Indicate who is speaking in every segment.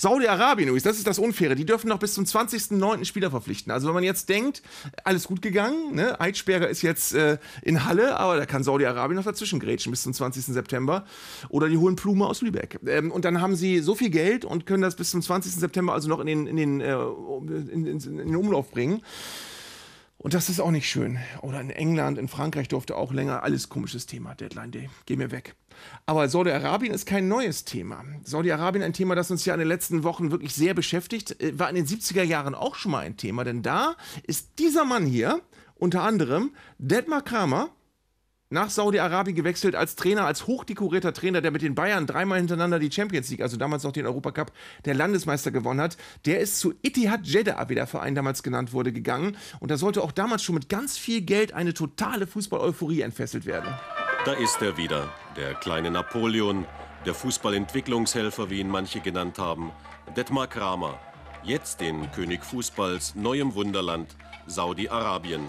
Speaker 1: Saudi-Arabien übrigens, das ist das Unfaire, die dürfen noch bis zum 20.09. Spieler verpflichten. Also wenn man jetzt denkt, alles gut gegangen, ne? Eitschberger ist jetzt äh, in Halle, aber da kann Saudi-Arabien noch dazwischen grätschen bis zum 20. September. Oder die holen Blume aus Lübeck. Ähm, und dann haben sie so viel Geld und können das bis zum 20. September also noch in den, in den, äh, in, in, in den Umlauf bringen. Und das ist auch nicht schön. Oder in England, in Frankreich durfte auch länger. Alles komisches Thema. Deadline Day. Geh mir weg. Aber Saudi-Arabien ist kein neues Thema. Saudi-Arabien ein Thema, das uns ja in den letzten Wochen wirklich sehr beschäftigt. Äh, war in den 70er Jahren auch schon mal ein Thema. Denn da ist dieser Mann hier, unter anderem Detmar Kramer, nach Saudi-Arabien gewechselt als Trainer, als hochdekorierter Trainer, der mit den Bayern dreimal hintereinander die Champions League, also damals noch den Europacup der Landesmeister gewonnen hat. Der ist zu Itihad Jeddah, wie der Verein damals genannt wurde, gegangen. Und da sollte auch damals schon mit ganz viel Geld eine totale Fußball-Euphorie entfesselt werden.
Speaker 2: Da ist er wieder, der kleine Napoleon, der Fußballentwicklungshelfer, wie ihn manche genannt haben, Detmar Kramer. Jetzt den König Fußballs neuem Wunderland, Saudi-Arabien.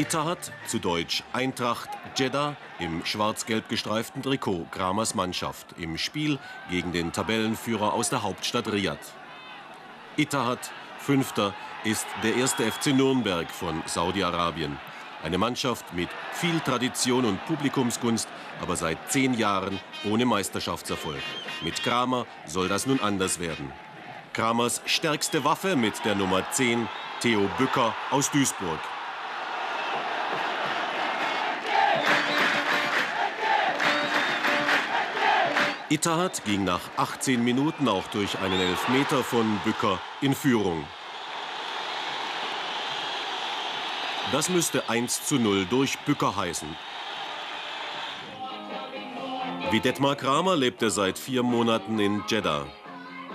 Speaker 2: Ittihad, zu Deutsch Eintracht Jeddah, im schwarz-gelb gestreiften Trikot Kramers Mannschaft im Spiel gegen den Tabellenführer aus der Hauptstadt Riyadh. Ittihad, Fünfter, ist der erste FC Nürnberg von Saudi-Arabien. Eine Mannschaft mit viel Tradition und Publikumsgunst, aber seit zehn Jahren ohne Meisterschaftserfolg. Mit Kramer soll das nun anders werden. Kramers stärkste Waffe mit der Nummer 10, Theo Bücker aus Duisburg. Ittihad ging nach 18 Minuten auch durch einen Elfmeter von Bücker in Führung. Das müsste 1 zu 0 durch Bücker heißen. Wie Detmar Kramer lebt er seit vier Monaten in Jeddah.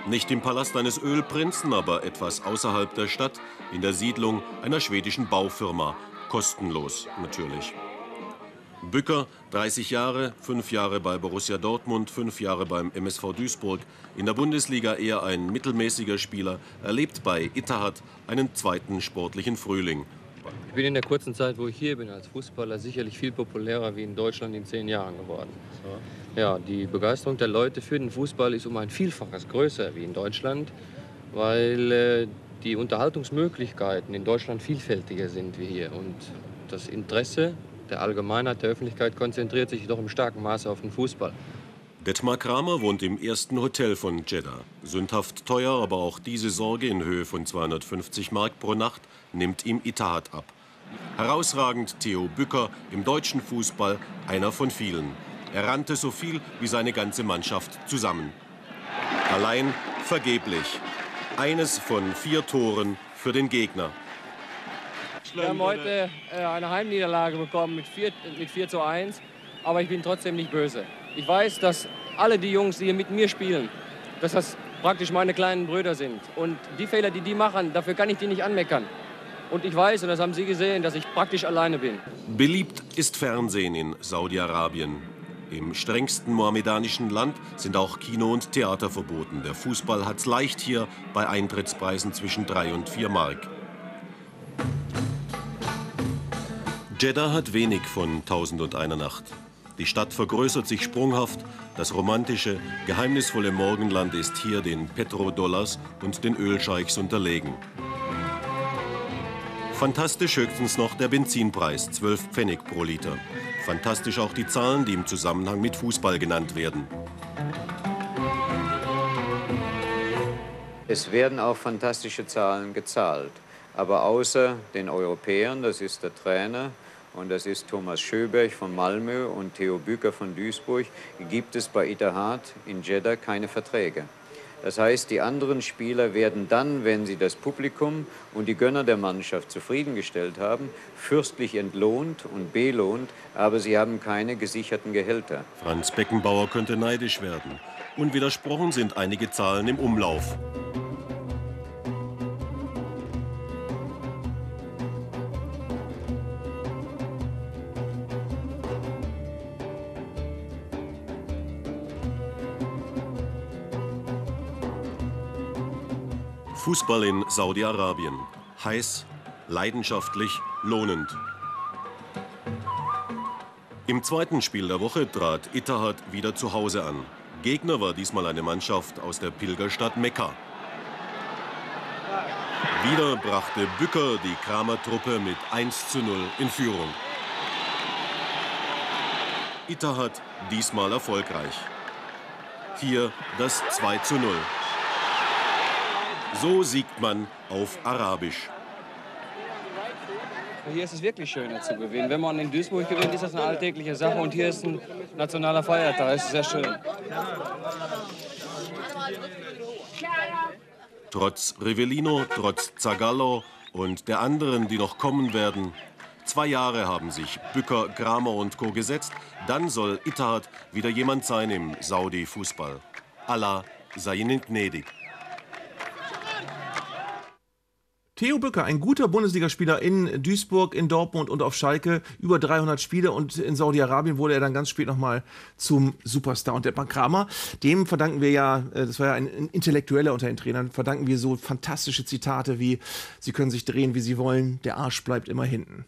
Speaker 2: Nicht im Palast eines Ölprinzen, aber etwas außerhalb der Stadt, in der Siedlung einer schwedischen Baufirma. Kostenlos natürlich. Bücker, 30 Jahre, fünf Jahre bei Borussia Dortmund, fünf Jahre beim MSV Duisburg. In der Bundesliga eher ein mittelmäßiger Spieler, erlebt bei Ittihad einen zweiten sportlichen Frühling.
Speaker 3: Ich bin in der kurzen Zeit, wo ich hier bin als Fußballer, sicherlich viel populärer wie in Deutschland in zehn Jahren geworden. Ja, die Begeisterung der Leute für den Fußball ist um ein Vielfaches größer wie in Deutschland, weil äh, die Unterhaltungsmöglichkeiten in Deutschland vielfältiger sind wie hier. Und das Interesse der Allgemeinheit, der Öffentlichkeit konzentriert sich doch im starken Maße auf den Fußball.
Speaker 2: Detmar Kramer wohnt im ersten Hotel von Jeddah. Sündhaft teuer, aber auch diese Sorge in Höhe von 250 Mark pro Nacht nimmt ihm Ittihad ab. Herausragend Theo Bücker im deutschen Fußball, einer von vielen. Er rannte so viel wie seine ganze Mannschaft zusammen. Allein vergeblich. Eines von vier Toren für den Gegner.
Speaker 3: Wir haben heute äh, eine Heimniederlage bekommen mit 4, mit 4 zu 1, aber ich bin trotzdem nicht böse. Ich weiß, dass alle die Jungs, die hier mit mir spielen, dass das praktisch meine kleinen Brüder sind. Und die Fehler, die die machen, dafür kann ich die nicht anmeckern. Und ich weiß, und das haben Sie gesehen, dass ich praktisch alleine bin.
Speaker 2: Beliebt ist Fernsehen in Saudi-Arabien. Im strengsten mohammedanischen Land sind auch Kino und Theater verboten. Der Fußball hat's leicht hier bei Eintrittspreisen zwischen 3 und 4 Mark. Jeddah hat wenig von Tausend und einer Nacht. Die Stadt vergrößert sich sprunghaft. Das romantische, geheimnisvolle Morgenland ist hier den Petrodollars und den Ölscheichs unterlegen. Fantastisch höchstens noch der Benzinpreis, 12 Pfennig pro Liter. Fantastisch auch die Zahlen, die im Zusammenhang mit Fußball genannt werden.
Speaker 4: Es werden auch fantastische Zahlen gezahlt. Aber außer den Europäern, das ist der Trainer, und das ist Thomas Schöberg von Malmö und Theo Büker von Duisburg, gibt es bei Itahad in Jeddah keine Verträge. Das heißt, die anderen Spieler werden dann, wenn sie das Publikum und die Gönner der Mannschaft zufriedengestellt haben, fürstlich entlohnt und belohnt, aber sie haben keine gesicherten Gehälter.
Speaker 2: Franz Beckenbauer könnte neidisch werden. Unwidersprochen sind einige Zahlen im Umlauf. Fußball in Saudi-Arabien. Heiß, leidenschaftlich, lohnend. Im zweiten Spiel der Woche trat Ittihad wieder zu Hause an. Gegner war diesmal eine Mannschaft aus der Pilgerstadt Mekka. Wieder brachte Bücker die Kramer-Truppe mit 1 zu 0 in Führung. Ittihad diesmal erfolgreich. Hier das 2 zu 0. So siegt man auf Arabisch.
Speaker 3: Hier ist es wirklich schöner zu gewinnen. Wenn man in Duisburg gewinnt, ist das eine alltägliche Sache und hier ist ein nationaler Feiertag. Das ist sehr schön.
Speaker 2: Trotz Rivellino, trotz Zagallo und der anderen, die noch kommen werden, Zwei Jahre haben sich Bücker, Kramer und Co. gesetzt. Dann soll Ittihad wieder jemand sein im Saudi-Fußball. Allah sei ihnen gnädig.
Speaker 1: Theo Bücker, ein guter Bundesligaspieler in Duisburg, in Dortmund und auf Schalke. Über 300 Spiele und in Saudi-Arabien wurde er dann ganz spät nochmal zum Superstar. Und der Kramer, dem verdanken wir ja, äh, das war ja ein Intellektueller unter den Trainern, verdanken wir so fantastische Zitate wie, Sie können sich drehen, wie Sie wollen, der Arsch bleibt immer hinten.